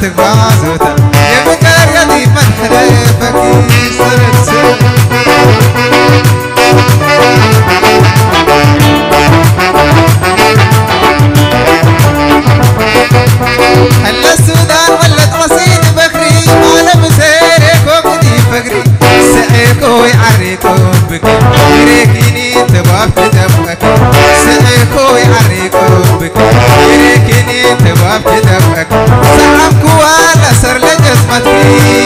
تغازوتا يحرك ربك يريكني تباب تدبك سحكو يحرك ربك يريكني تباب تدبك سحبك وأنا سر لجسمتي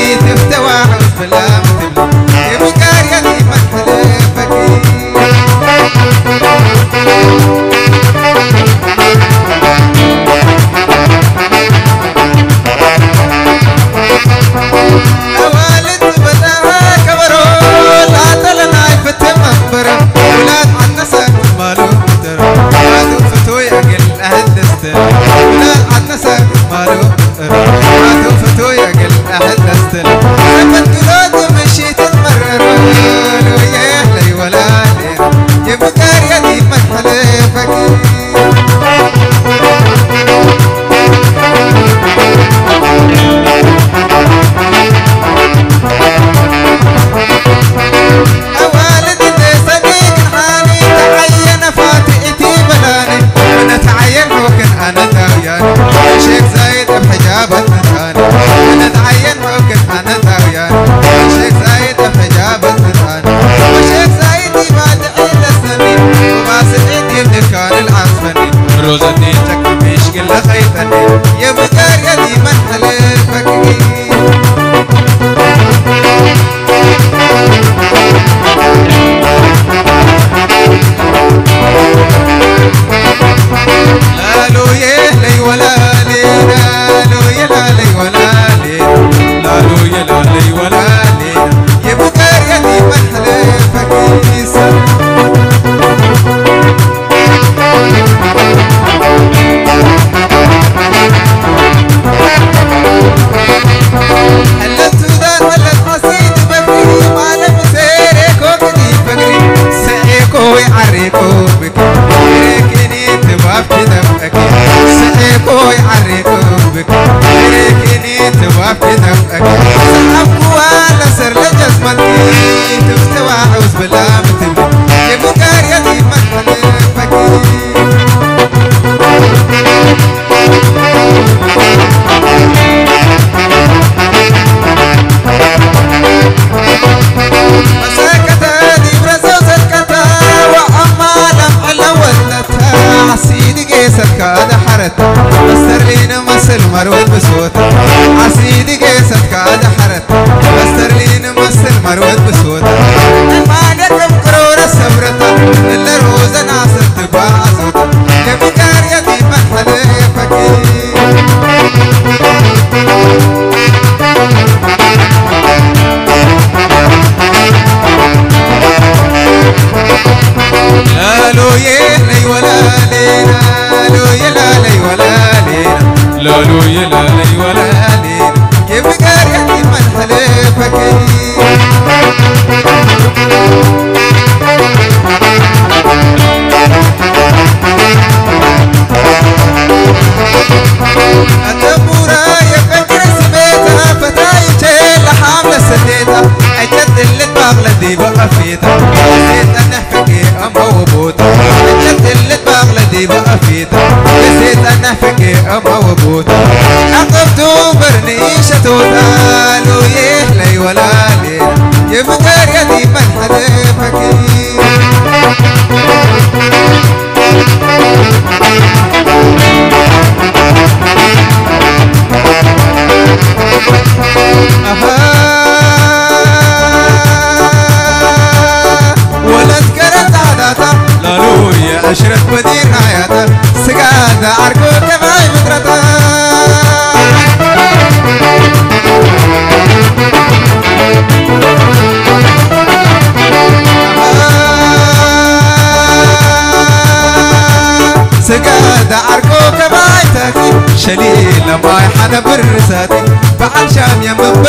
ما حدا برساتي بعد شام يا من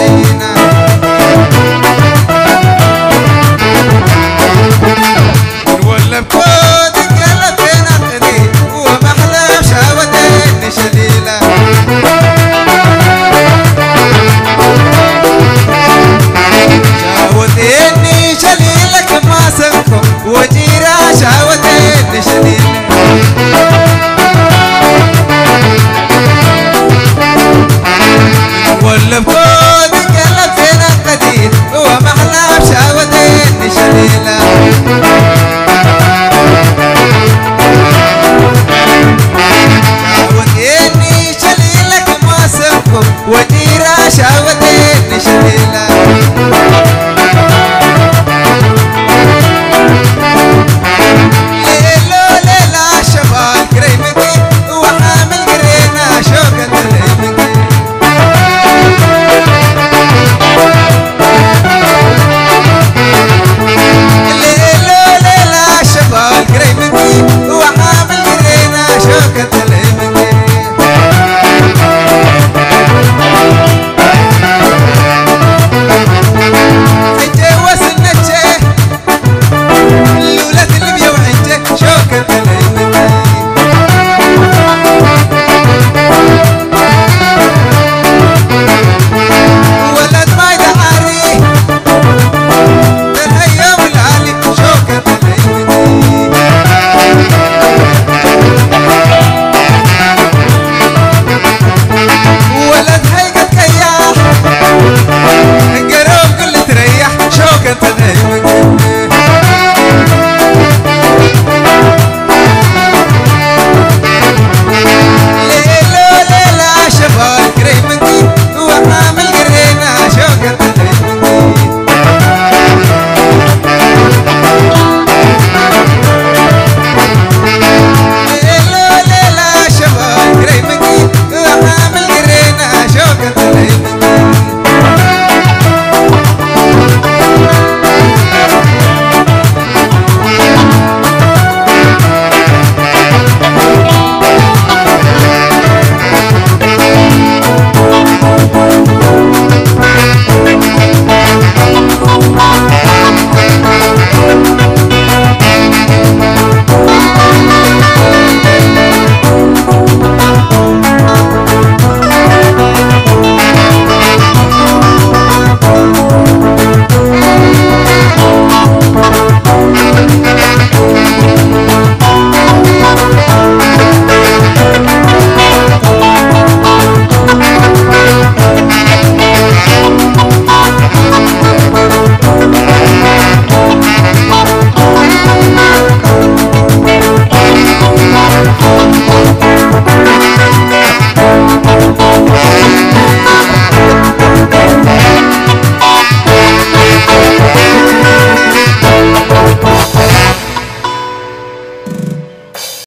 Marina